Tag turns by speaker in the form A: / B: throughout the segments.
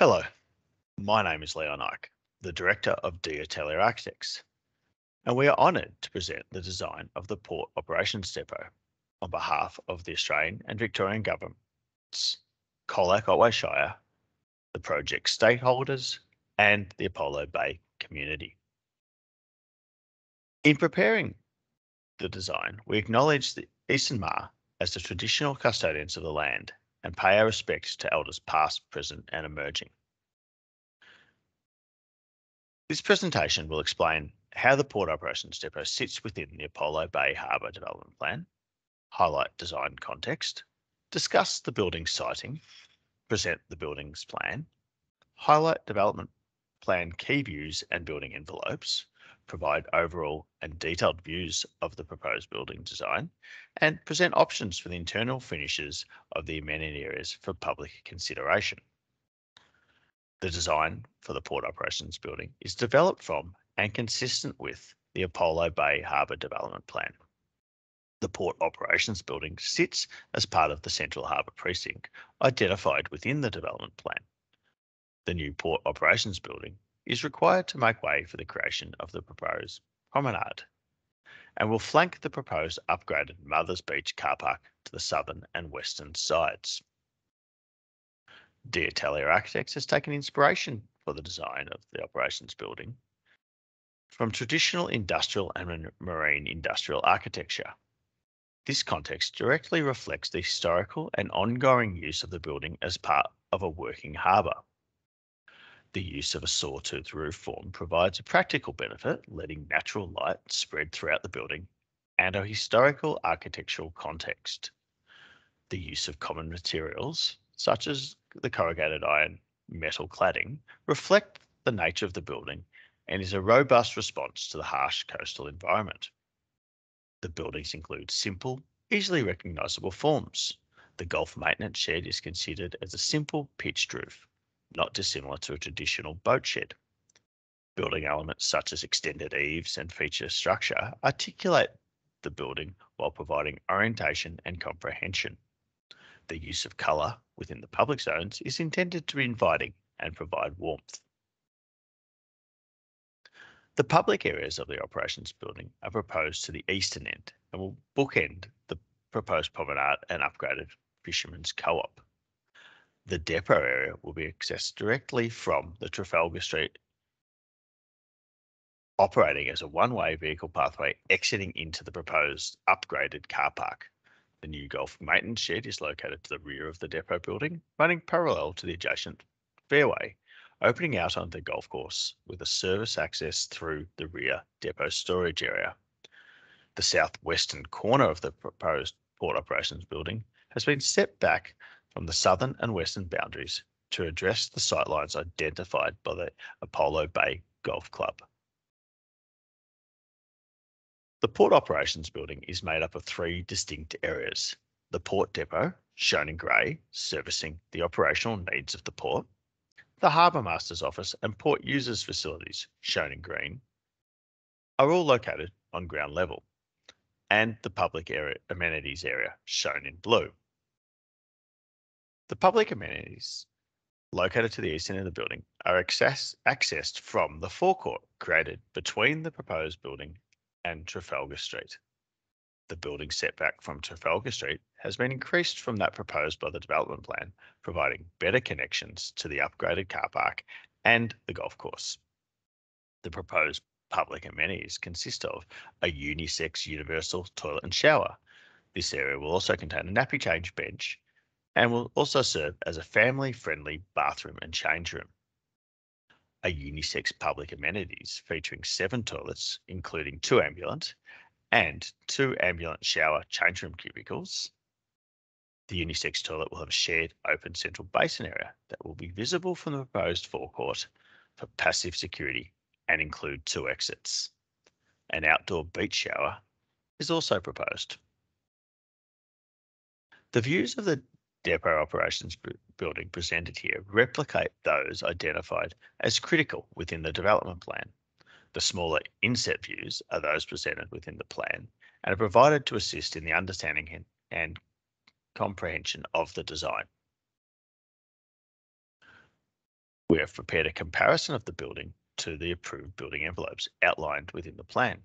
A: Hello, my name is Leon Ike, the Director of D Architects, and we are honoured to present the design of the Port Operations Depot on behalf of the Australian and Victorian governments, Colac Otway Shire, the project stakeholders, and the Apollo Bay community. In preparing the design, we acknowledge the Eastern Maar as the traditional custodians of the land and pay our respects to elders past, present, and emerging. This presentation will explain how the Port Operations Depot sits within the Apollo Bay Harbour Development Plan, highlight design context, discuss the building siting, present the building's plan, highlight development plan key views and building envelopes, provide overall and detailed views of the proposed building design, and present options for the internal finishes of the amenity areas for public consideration. The design for the Port Operations Building is developed from and consistent with the Apollo Bay Harbour Development Plan. The Port Operations Building sits as part of the Central Harbour Precinct, identified within the development plan. The new Port Operations Building is required to make way for the creation of the proposed promenade and will flank the proposed upgraded Mothers Beach car park to the southern and western sides. D Atelier Architects has taken inspiration for the design of the operations building from traditional industrial and marine industrial architecture. This context directly reflects the historical and ongoing use of the building as part of a working harbour. The use of a sawtooth roof form provides a practical benefit, letting natural light spread throughout the building, and a historical architectural context. The use of common materials, such as the corrugated iron metal cladding, reflect the nature of the building and is a robust response to the harsh coastal environment. The buildings include simple, easily recognisable forms. The Gulf maintenance shed is considered as a simple pitched roof not dissimilar to a traditional boat shed. Building elements such as extended eaves and feature structure articulate the building while providing orientation and comprehension. The use of colour within the public zones is intended to be inviting and provide warmth. The public areas of the operations building are proposed to the eastern end and will bookend the proposed promenade and upgraded Fisherman's Co-op. The depot area will be accessed directly from the Trafalgar Street, operating as a one-way vehicle pathway exiting into the proposed upgraded car park. The new golf maintenance shed is located to the rear of the depot building, running parallel to the adjacent fairway, opening out onto the golf course with a service access through the rear depot storage area. The southwestern corner of the proposed port operations building has been set back from the southern and western boundaries to address the sightlines identified by the Apollo Bay Golf Club. The Port Operations Building is made up of three distinct areas. The Port Depot, shown in grey, servicing the operational needs of the port. The Harbour Master's Office and Port Users Facilities, shown in green, are all located on ground level. And the public area amenities area, shown in blue. The public amenities located to the east end of the building are access, accessed from the forecourt created between the proposed building and Trafalgar Street. The building setback from Trafalgar Street has been increased from that proposed by the development plan, providing better connections to the upgraded car park and the golf course. The proposed public amenities consist of a unisex universal toilet and shower. This area will also contain a nappy change bench and will also serve as a family-friendly bathroom and change room. A unisex public amenities featuring seven toilets, including two ambulant and two ambulant shower change room cubicles. The unisex toilet will have a shared open central basin area that will be visible from the proposed forecourt for passive security and include two exits. An outdoor beach shower is also proposed. The views of the depot operations building presented here replicate those identified as critical within the development plan. The smaller inset views are those presented within the plan and are provided to assist in the understanding and comprehension of the design. We have prepared a comparison of the building to the approved building envelopes outlined within the plan.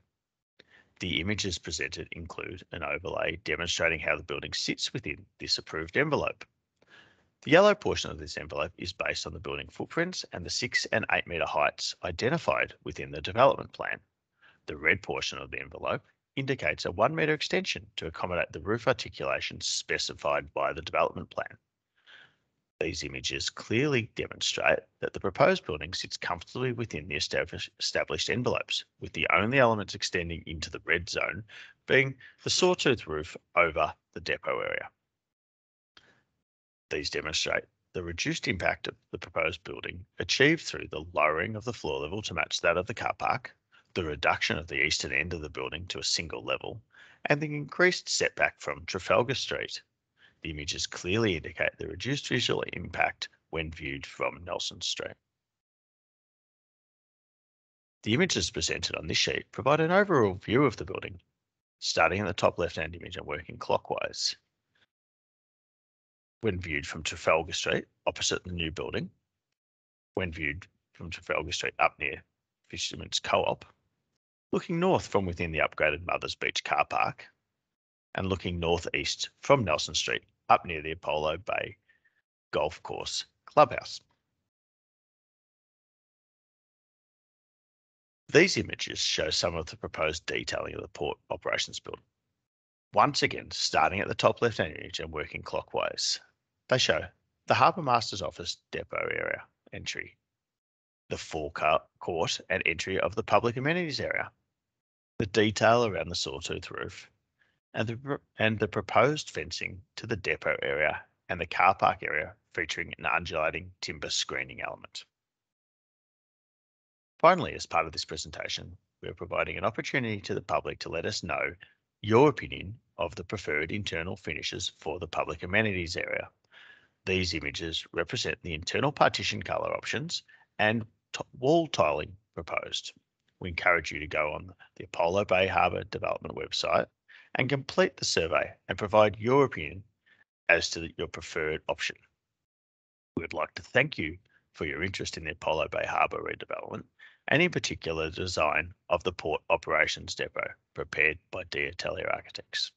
A: The images presented include an overlay demonstrating how the building sits within this approved envelope. The yellow portion of this envelope is based on the building footprints and the six and eight metre heights identified within the development plan. The red portion of the envelope indicates a one metre extension to accommodate the roof articulation specified by the development plan. These images clearly demonstrate that the proposed building sits comfortably within the established, envelopes, with the only elements extending into the red zone being the sawtooth roof over the depot area. These demonstrate the reduced impact of the proposed building achieved through the lowering of the floor level to match that of the car park, the reduction of the eastern end of the building to a single level, and the increased setback from Trafalgar Street. The images clearly indicate the reduced visual impact when viewed from Nelson Street. The images presented on this sheet provide an overall view of the building, starting at the top left-hand image and working clockwise. When viewed from Trafalgar Street, opposite the new building, when viewed from Trafalgar Street up near Fisherman's Co-op, looking north from within the upgraded Mothers Beach car park, and looking northeast from Nelson Street up near the Apollo Bay Golf Course Clubhouse. These images show some of the proposed detailing of the port operations building. Once again, starting at the top left-hand image and working clockwise, they show the Harbour Master's Office depot area entry, the forecourt and entry of the public amenities area, the detail around the sawtooth roof, and the, and the proposed fencing to the depot area and the car park area featuring an undulating timber screening element. Finally, as part of this presentation, we are providing an opportunity to the public to let us know your opinion of the preferred internal finishes for the public amenities area these images represent the internal partition color options and wall tiling proposed. We encourage you to go on the Apollo Bay Harbour Development website and complete the survey and provide your opinion as to your preferred option. We would like to thank you for your interest in the Apollo Bay Harbour redevelopment and in particular the design of the Port Operations Depot prepared by D'Atelier Architects.